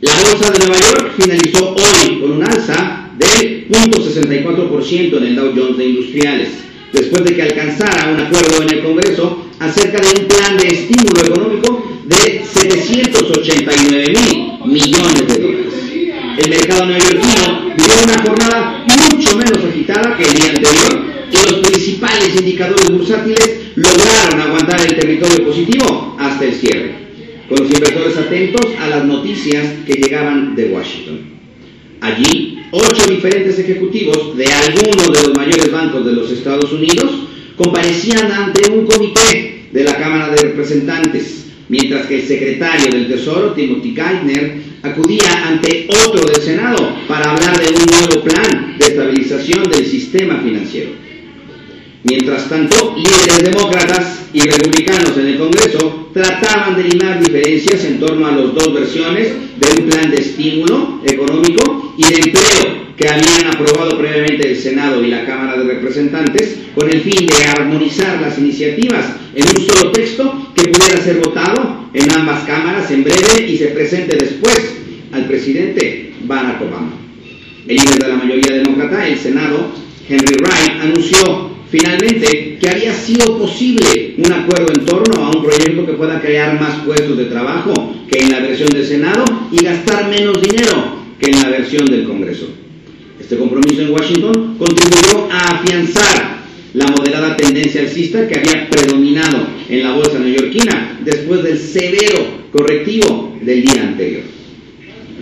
La bolsa de Nueva York finalizó hoy con un alza del 0.64% en el Dow Jones de Industriales, después de que alcanzara un acuerdo en el Congreso acerca de un plan de estímulo económico de 789 mil millones de dólares. El mercado neoyorquino vivió una jornada mucho menos agitada que el día anterior y los principales indicadores bursátiles lograron aguantar el territorio positivo hasta el cierre, con los inversores atentos a las noticias que llegaban de Washington. Allí, ocho diferentes ejecutivos de algunos de los mayores bancos de los Estados Unidos comparecían ante un comité de la Cámara de Representantes, mientras que el secretario del Tesoro, Timothy Geithner, acudía ante otro del Senado para hablar de un nuevo plan de estabilización del sistema financiero. Mientras tanto, líderes demócratas y republicanos en el Congreso trataban de limar diferencias en torno a las dos versiones de un plan de estímulo económico y de empleo que habían aprobado previamente el Senado y la Cámara de Representantes con el fin de armonizar las iniciativas en un solo texto que pudiera ser votado en ambas cámaras en breve y se presente después al presidente Barack Obama. El líder de la mayoría demócrata, el Senado, Henry Wright, anunció Finalmente, que había sido posible un acuerdo en torno a un proyecto que pueda crear más puestos de trabajo que en la versión del Senado y gastar menos dinero que en la versión del Congreso. Este compromiso en Washington contribuyó a afianzar la moderada tendencia alcista que había predominado en la bolsa neoyorquina después del severo correctivo del día anterior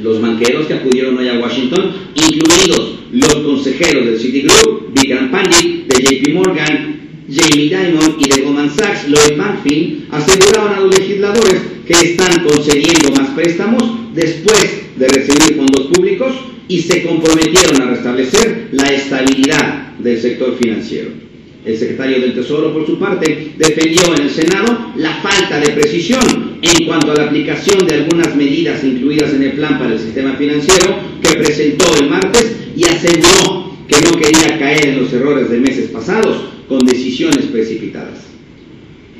los banqueros que acudieron hoy a Washington, incluidos los consejeros del Citigroup, Vikram Pandit, JP Morgan, Jamie Dimon y de Goldman Sachs, Lloyd Banfield, aseguraron a los legisladores que están concediendo más préstamos después de recibir fondos públicos y se comprometieron a restablecer la estabilidad del sector financiero. El secretario del Tesoro, por su parte, defendió en el Senado la falta de precisión en cuanto a la aplicación de algunas medidas incluidas en el plan para el sistema financiero que presentó el martes y aseguró que no quería caer en los errores de meses pasados con decisiones precipitadas.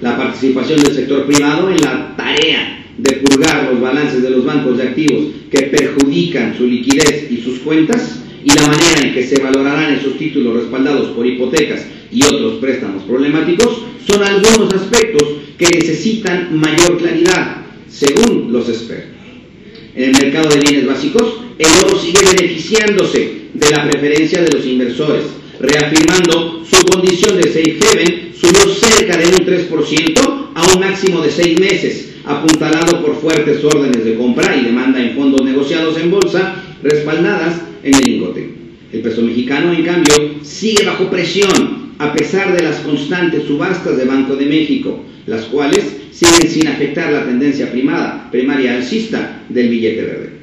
La participación del sector privado en la tarea de purgar los balances de los bancos de activos que perjudican su liquidez y sus cuentas y la manera en que se valorarán esos títulos respaldados por hipotecas y otros préstamos problemáticos son algunos aspectos que necesitan mayor claridad, según los expertos. En el mercado de bienes básicos, el oro sigue beneficiándose de la preferencia de los inversores, reafirmando su condición de safe haven, subió cerca de un 3% a un máximo de seis meses, apuntalado por fuertes órdenes de compra y demanda en fondos negociados en bolsa, respaldadas en el lingote. El peso mexicano, en cambio, sigue bajo presión a pesar de las constantes subastas de Banco de México, las cuales siguen sin afectar la tendencia primada, primaria alcista del billete verde.